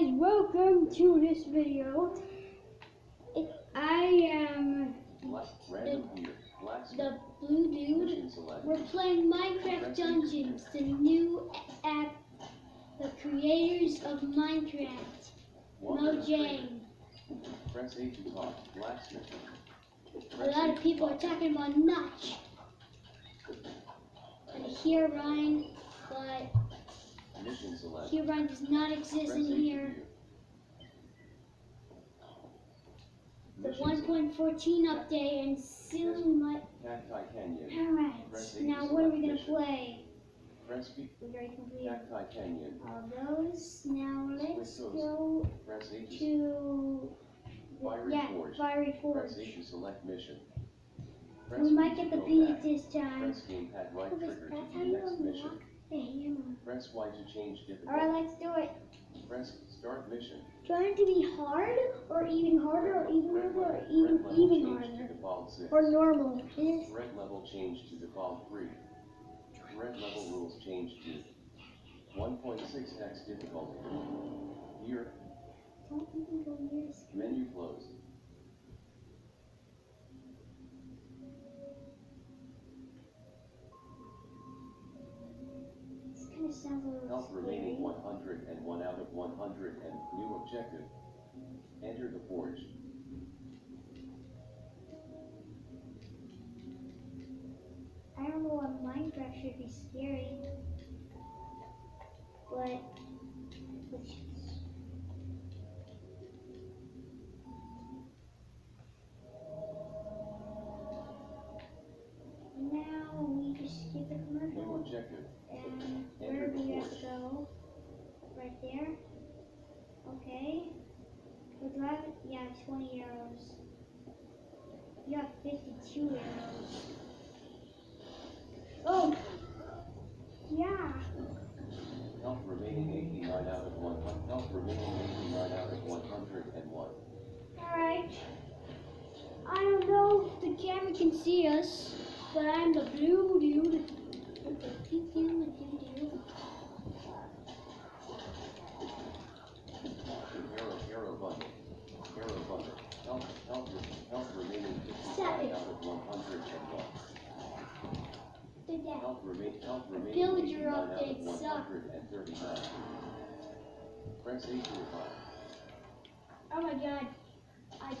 guys, welcome to this video. It, I am random the blue dude. We're playing Minecraft Dungeons, the new app, the creators of Minecraft, Mojang. A to talk, blacksmith. A Press lot of people are talking about Notch. And Herobrine, but Mission select. Herobrine does not exist in here. The 1.14 update and soon might. Alright, now what are we gonna play? press B, We already completed all those. Now let's go to, to. Fiery yeah. Fiery Forge. press A to select mission. We might get the beat this time. Press gamepad right this- that's to how you unlock the hammer. Press Y to change Alright, difficulty. let's do it. Press start mission. Trying to be hard, or even harder, or even harder, or even even harder, or normal. This Red level change to default three. Red level rules change to one point six x difficulty. Here, don't even go near menu closed. Sounds a little Health remaining one hundred and one out of one hundred and new objective. Enter the forge. I don't know what Minecraft should be scary, but now we just skip the New objective. and where do we have to go? Right there. Okay. We're driving. Yeah, 20 arrows. You have 52 arrows. Oh. Yeah. Health remaining eighty-nine out of one hundred. Health remaining eighty-nine out of one hundred and one. Alright. I don't know if the camera can see us, but I'm the blue dude. With the pew pew and pew pew. Arrow, arrow bundle. Arrow bundle. Health, health, health remaining fifty-five out of one hundred and one. Did that. Health remain, health remaining Villager eighty-nine out of updates one suck. hundred and thirty-nine. Press A to revive. Oh my god. I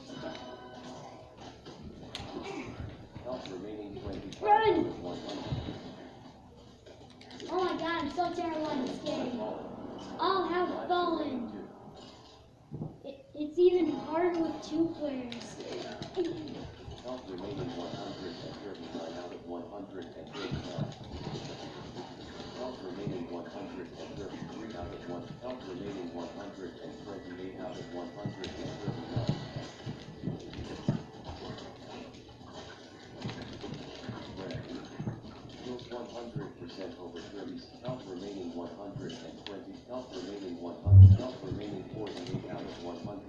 Health remaining Run! out of one hundred. Oh my god, I'm so terrible at this game. I'll have fallen. remaining two. It, it's even harder with two players. Health remaining one hundred and thirty-nine out of one hundred and thirty-nine. Health remaining one hundred and thirty-three out of one, health remaining out of one hundred percent thirty, health remaining one hundred and twenty,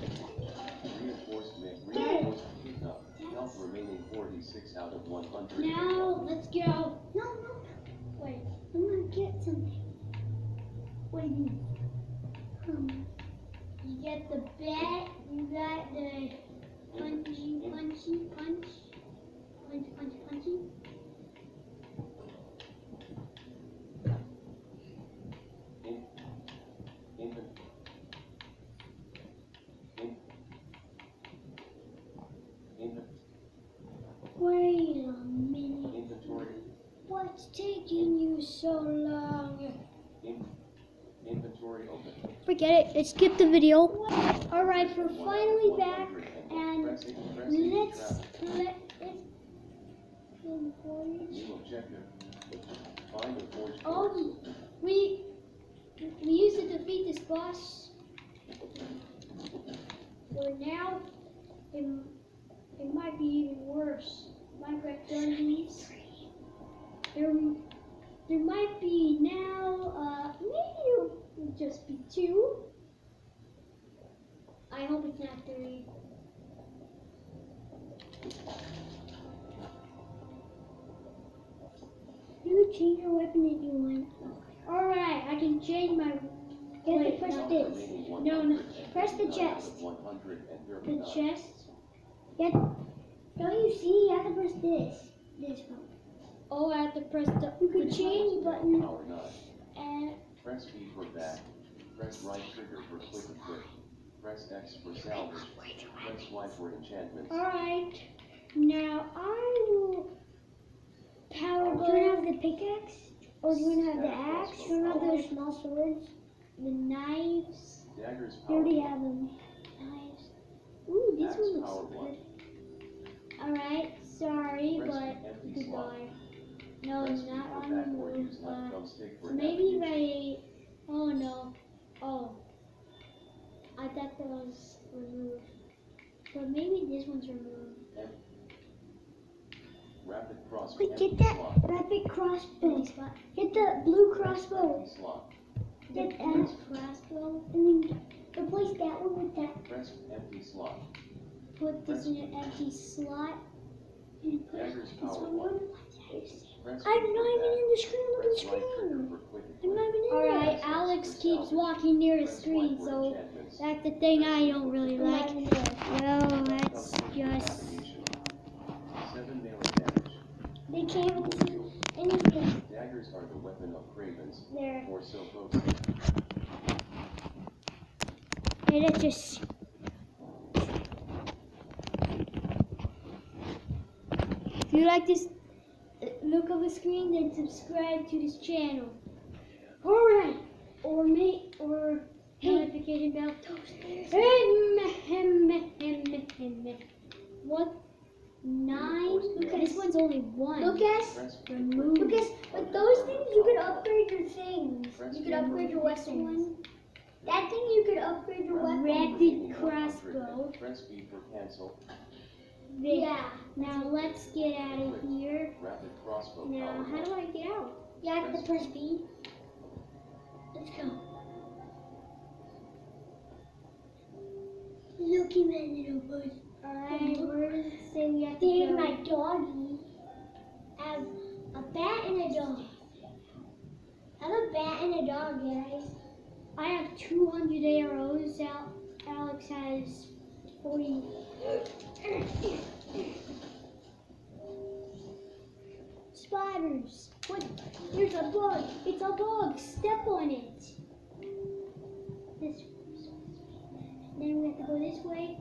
Reinforcement, Now, let's go. No, no. Wait, I'm gonna get something. What do you mean? What's taking you so long? in, inventory open. Forget it. Let's skip the video. All right, we're finally back, and it, it, let's let let's. New objective. Find the forged Oh, we we used to defeat this boss Where now, it, it might be even worse. Minecraft zombies. There, there might be now, uh, maybe it will just be two. I hope it's not three. You can change your weapon if you want. Alright, I can change my. You have to press remaining this. No, no, press the 39 out of chest. The chest. Yeah. Don't you see? You have to press this. This one. Oh, I have to press the. You can change button Power nine. and. Press B for back. Press right trigger for quick equip. Press X for salvage. Press Y for enchantments. Alright. Now I will. Power Do you have the pickaxe? Or do you want to have the axe? Do you want to have oh. those small swords? The knives. Daggers You power already one. have them. Knives. Ooh, this Axe one power looks one. good. Alright, sorry, Press but empty No, Press not on the move. Uh, maybe. I. Oh no. Oh. I thought that was removed. But maybe this one's removed. Rapid cross Wait, get that slot. rapid crossbow. Get the blue crossbow. Slot. Get that. crossbow. And then replace that one with that. Press empty slot. Put this in an empty slot. And put Daggers this power one. one. Press Press I'm not even in the screen. Look at the Press right screen. I'm not even in Alright, there. Alex keeps walking near the screen, so that's the thing I don't really like. even there. Well, that's just. navigation. Seven melee damage. They can't even see anything. Daggers are the weapon of cravens, There. or so folks. Hey, that's just. If you like this look of the screen, then subscribe to this channel. Alright. Or make, or notification bell. What? Nine? This one's only one. Lucas, Remove. Lucas, with those things you could upgrade your things. You could upgrade your This weapons. one. That thing you could upgrade your Press weapons. Rapid crossbow. and Press B for cancel. There. Yeah. Now let's get out of here. Rapid crossbow Now, how do. I get out? You have to press B. Let's go. Looky, my little boy. Alright, where does it say we have to There's go? my doggy. I have a bat and a dog. I have a bat and a dog, guys. I have 200 arrows. Al- Alex has 40. Spiders. What? There's a bug. It's a bug. Step on it. This. Then we have to go this way.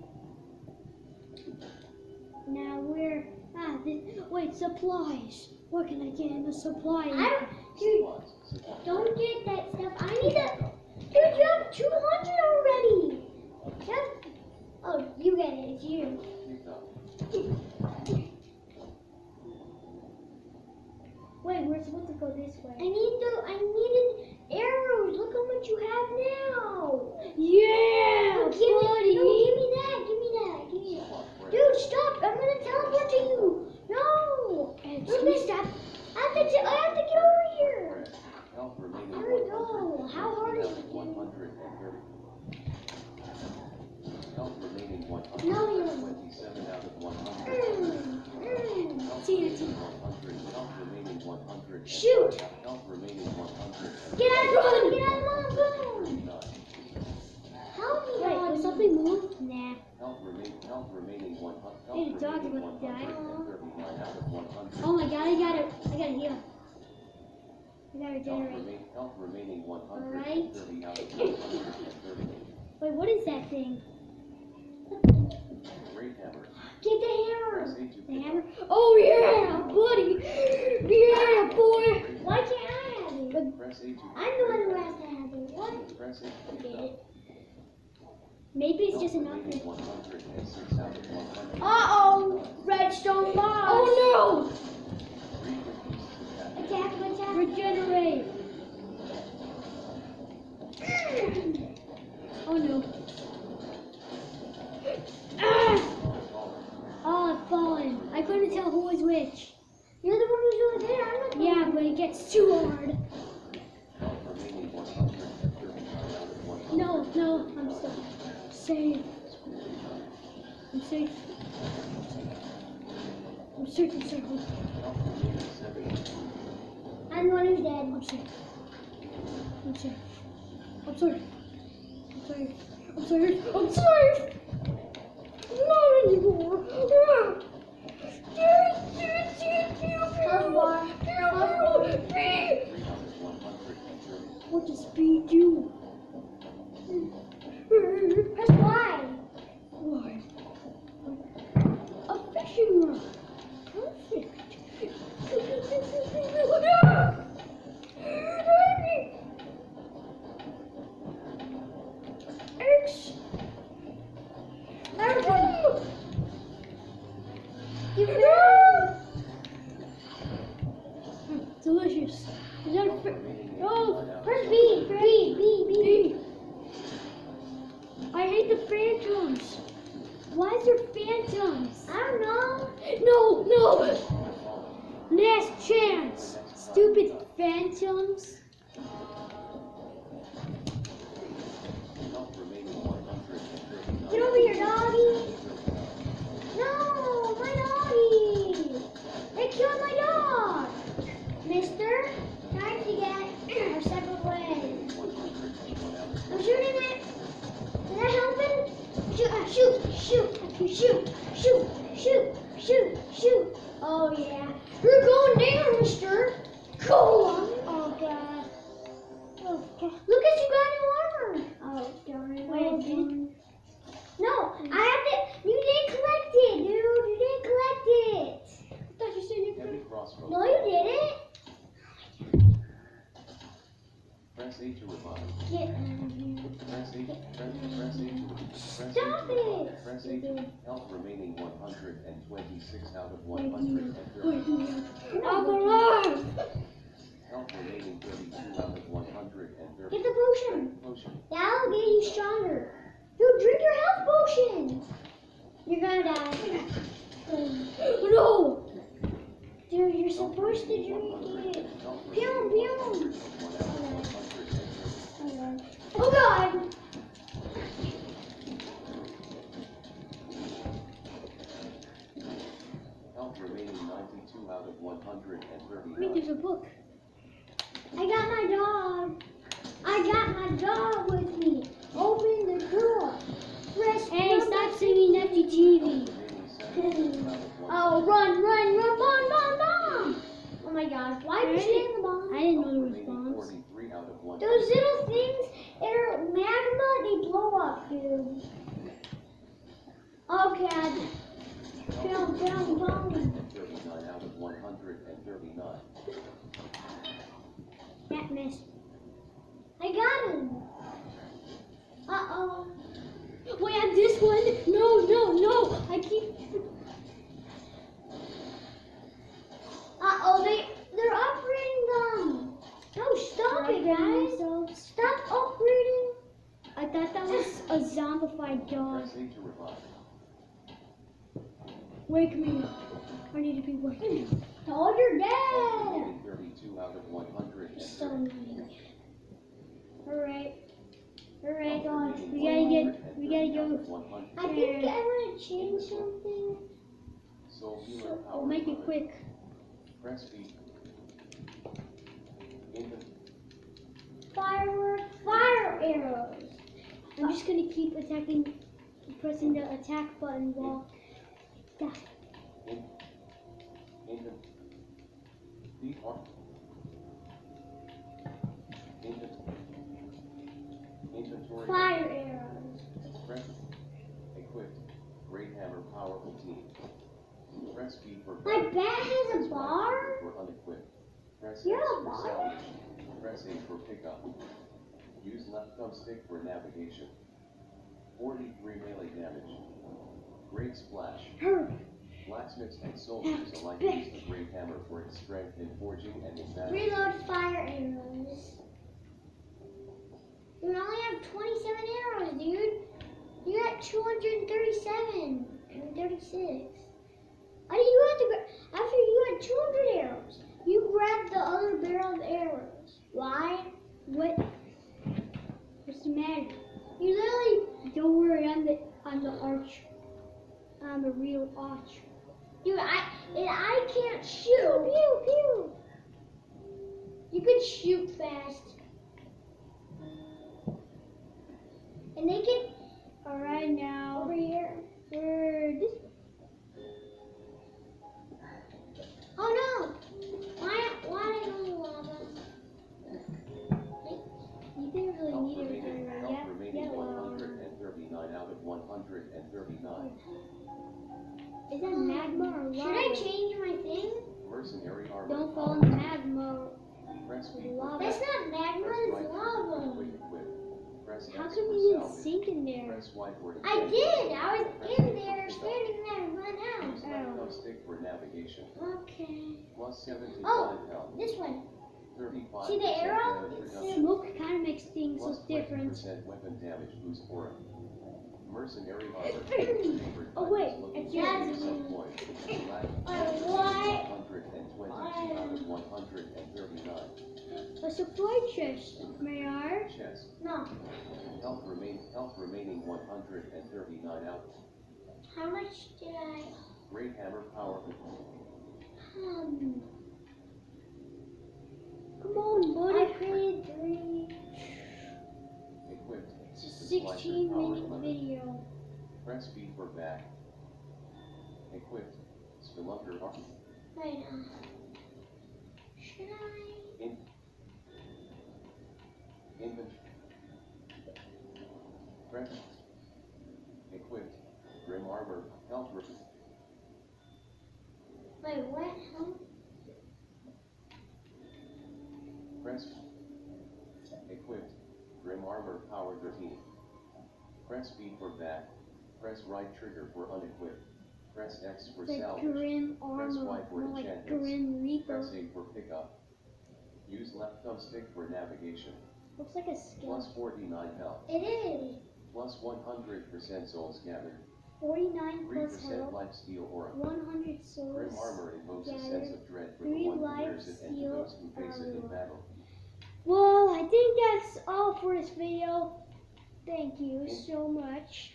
Now we're ah. This, wait, supplies. What can I get in the supply? I don't, dude, Supplies. Supplies. don't get that stuff. I need a, dude, you have 200 already. You have, it's you. Wait, we're supposed to go this way. I need the, I needed arrows. Look how much you have now. Yeah, No, give me, buddy. no, give me that, give me that, give me that. Slot break. Dude, stop! I'm gonna teleport to you. No. And Lucas, stop. I have to, get- I have to get over here. Break. Health remaining There we 100. go. How hard is Health it? 130. Health remaining 100. No, you- 27 out of 100. Mm, mm. Health See you, remaining 100. Health remaining 100. Shoot. Health remaining 100. Get out of the Get out of the room. 39. Help me, Wait, doggy. will something move? Health remain, health remaining 100. Hey, the dog's about to die. 139 out of 100. Oh my god, I got it. I got to heal. I gotta Health regenerate. remain, health remaining 130 Alright. out of 130. Wait, what is that thing? Great hammer. Get the hammer. The hammer? Oh yeah, buddy. Yeah, boy. Why can't I have it? A I'm the one who has to have it. What? Press A to pick Get it. Maybe it's just an remaining upgrade. 106 out of 100. Uh-oh. Redstone Health bar. Three out of one hundred and thirty. What does speed do? Press Y. Why? A fishing rod. Perfect. X. Press A to revive. Get out of here. Press A, press, press A to, press Stop it. Press A to, health remaining one hundred and twenty-six out of one Wait, hundred and wait, thirty. wait. I'm alive. Health remaining thirty-two out of one hundred and thirty. Get the potion. Potion. That'll get you stronger. Dude, drink your health potion. You're gonna die. No. Dude, you're supposed to drink it. Pew, pew. Oh god. Health remaining ninety-two out of one hundred and Wait, there's a book. I got my dog. I got my dog with me. Open the door. Press Hey, number stop singing FGTV. Remaining seventy-two out of one Oh, run, run, run, bomb, bomb, bomb. Oh my gosh, why did you say the bomb? I didn't know there was Remaining bombs. forty-three out of one. Those little things that are magma, they blow up, dude. Oh god. Down, down, down. Thirty-nine out of one hundred and thirty-nine. That missed. I got him. Uh oh. Wait, I'm this one. No, no, no. I keep. Uh oh, they they're upgrading them. No, stop it, guys. Themselves. Stop upgrading. I thought that was a zombified dog. Press A to revive. Wake me up. I need to be waking. Told you're dead. thirty-two out of one hundred So thirty. annoying. Alright. Alright, Health guys. We gotta get- we gotta go- I think I want to change something. Soul healer So- power. We'll make it quick. Press B. Firework, fire arrows. I'm just gonna keep attacking, pressing the attack button while. Fire arrows. Equipped. Great hammer powerful team. My has a bar? For unequipped. Press You X have a bar? For pickup. Thumbstick for navigation. Forty-three melee damage. Great splash. Hurry. Blacksmiths and soldiers alike use the great hammer for its strength in forging and in battle. Reload fire arrows. You only have 27 arrows, dude. You got 237 and 36. How do you have to after you had 200 arrows? You grabbed the other barrel of arrows. Why? What? What's the matter? You literally Don't worry, I'm the arch. I'm a real archer. Dude, I and I can't shoot. pew pew. You can shoot fast. And they can All right now. over here. We're. Oh no! Mercenary armor. Don't fall in the magma. Press lava. That's not magma, it's right lava. Press How for you didn't sink in there? Press I did. I was in there standing there and run out. left oh. thumb stick for navigation. Okay. Plus Oh. health. This one. See the arrow? damage It's reduction. Smoke kind of makes things look different. weapon damage boost aura. Mercenary armor. Oh, wait, it's looking for yours. percent point. What? One hundred and twenty-two out of one hundred and thirty-nine. A supply chest, may I? Chest. No. Health remain, health remaining one hundred and thirty-nine out. How much did I? Great hammer power. Um. Come on, buddy. Upgrade three. Equipped. It's a 16 minute video. Press B for back. Equipped. Spelunker armor. Should I? Equipped. Grim armor. Health Wait. What? How? Press. Equipped. Grim armor power thirteen. Press B for back. Press right trigger for unequipped. Press X for like salvage. Grim Press Y for like enchantments. Grim Reaper. Press A for pickup. Use left thumbstick for navigation. Looks like a skill. Plus forty-nine health. It is. Plus 100% souls gathered. 49 Three plus health, life steal aura. 100 souls. Grim armor invokes a sense of dread for the Three one who wears it and those who face it in battle. Well, I think that's all for this video. Thank you so much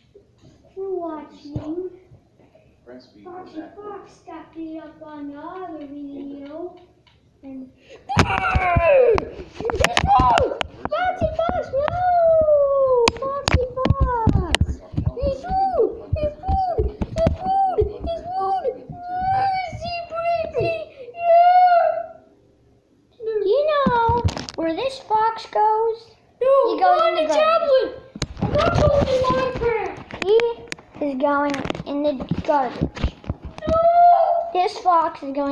for watching. Press B for Foxy back. Fox got beat up on the other video. And no! Foxy Fox, no! Foxy Fox! He's rude! He's rude! He's rude! He's rude! Is he breathing? Yeah! You know where this fox goes? No, He goes on in the the tablet! I'm not going to Minecraft! He is going in the garbage. No! This fox is going